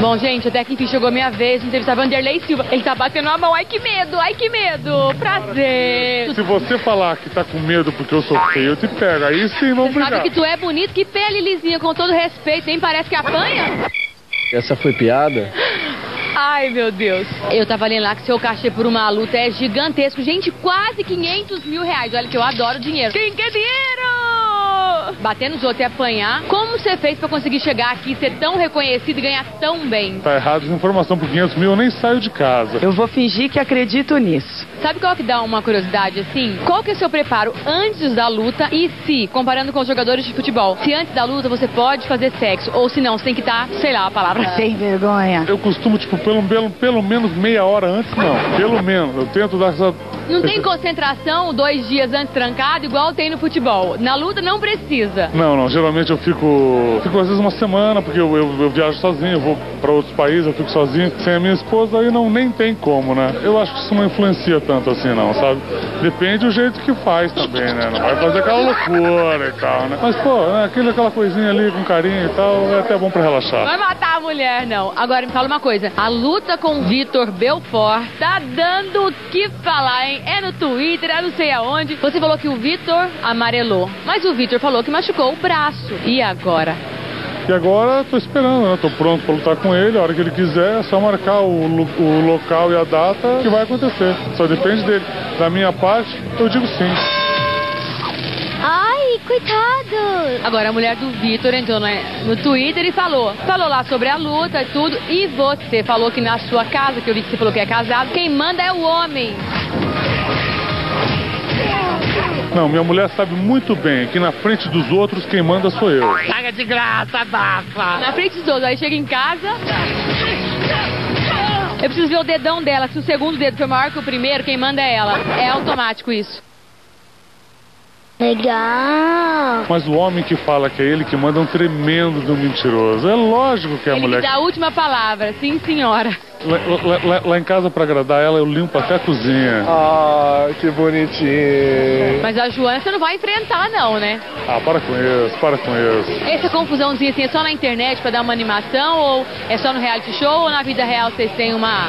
Bom, gente, até que enfim chegou a minha vez de entrevistar Vanderlei Silva. Ele tá batendo a mão. Ai, que medo, ai, que medo. Prazer. Se você falar que tá com medo porque eu sou feio, eu te pego. Aí sim, vamos brigar. sabe que tu é bonito, que pele lisinha, com todo respeito, nem parece que apanha? Essa foi piada? Ai, meu Deus. Eu tava lendo lá que seu cachê por uma luta é gigantesco. Gente, quase 500 mil reais. Olha que eu adoro dinheiro. Quem quer dinheiro? Bater nos outros e apanhar. Como você fez pra conseguir chegar aqui, ser tão reconhecido e ganhar tão bem? Tá errado informação por 500 mil, eu nem saio de casa. Eu vou fingir que acredito nisso. Sabe qual que dá uma curiosidade assim? Qual que é o seu preparo antes da luta e se, comparando com os jogadores de futebol, se antes da luta você pode fazer sexo ou se não, você tem que estar, sei lá a palavra. Sem vergonha. Eu costumo, tipo, pelo, pelo, pelo menos meia hora antes, não. Pelo menos. Eu tento dar essa. Não tem concentração dois dias antes trancado, igual tem no futebol. Na luta não precisa. Não, não. Geralmente eu fico. Fico às vezes uma semana, porque eu, eu, eu viajo sozinho, eu vou pra outros países, eu fico sozinho. Sem a minha esposa, aí não nem tem como, né? Eu acho que isso não influencia tanto assim, não, sabe? Depende do jeito que faz também, né? Não vai fazer aquela loucura e tal, né? Mas, pô, né, aquele, aquela coisinha ali com carinho e tal, é até bom pra relaxar. Vai matar a mulher, não. Agora me fala uma coisa. A luta com o Vitor Belfort tá dando o que falar, hein? É no Twitter, é não sei aonde. Você falou que o Vitor amarelou. Mas o Vitor falou que machucou o braço. E agora? E agora tô esperando, né? Tô pronto pra lutar com ele, a hora que ele quiser, é só marcar o, o local e a data que vai acontecer. Só depende dele. Da minha parte, eu digo sim. Ai, coitado. Agora a mulher do Vitor entrou né, no Twitter e falou. Falou lá sobre a luta e tudo. E você falou que na sua casa, que eu vi que você falou que é casado, quem manda é o homem. Não, minha mulher sabe muito bem que na frente dos outros quem manda sou eu. Paga de graça, bafa. Na frente dos outros. Aí chega em casa. Eu preciso ver o dedão dela. Se o segundo dedo foi maior que o primeiro, quem manda é ela. É automático isso. Legal. Mas o homem que fala que é ele que manda é um tremendo do mentiroso. É lógico que é a Ele mulher. dá a última palavra. Sim, senhora. Lá, lá- lá- em casa, pra agradar ela, eu limpo até a cozinha. Ah, que bonitinho. Mas a Joana você não vai enfrentar, não, né? Ah, para com isso, para com isso. Essa confusãozinha assim é só na internet pra dar uma animação? Ou é só no reality show? Ou na vida real vocês têm uma.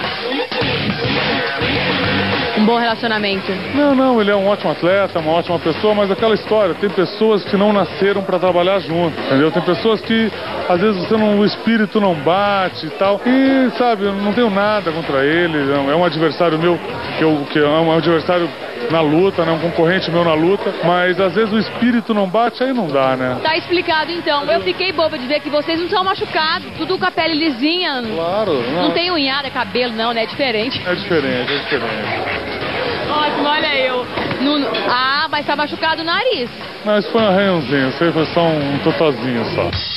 Um bom relacionamento? Não, não, ele é um ótimo atleta, uma ótima pessoa, mas aquela história, tem pessoas que não nasceram pra trabalhar junto, entendeu? Tem pessoas que às vezes você não, o espírito não bate e tal. E sabe, eu não tenho nada contra ele, é um adversário meu, que, eu, que é um adversário na luta, né? Um concorrente meu na luta, mas às vezes o espírito não bate, aí não dá, né? Tá explicado então. Eu fiquei boba de ver que vocês não são machucados, tudo com a pele lisinha. Claro, Não tem unhada, cabelo, não, né? É diferente. É diferente, é diferente. Ótimo, olha eu. No- Ah, mas tá machucado o nariz. Mas foi um arranhãozinho, foi só um totozinho só.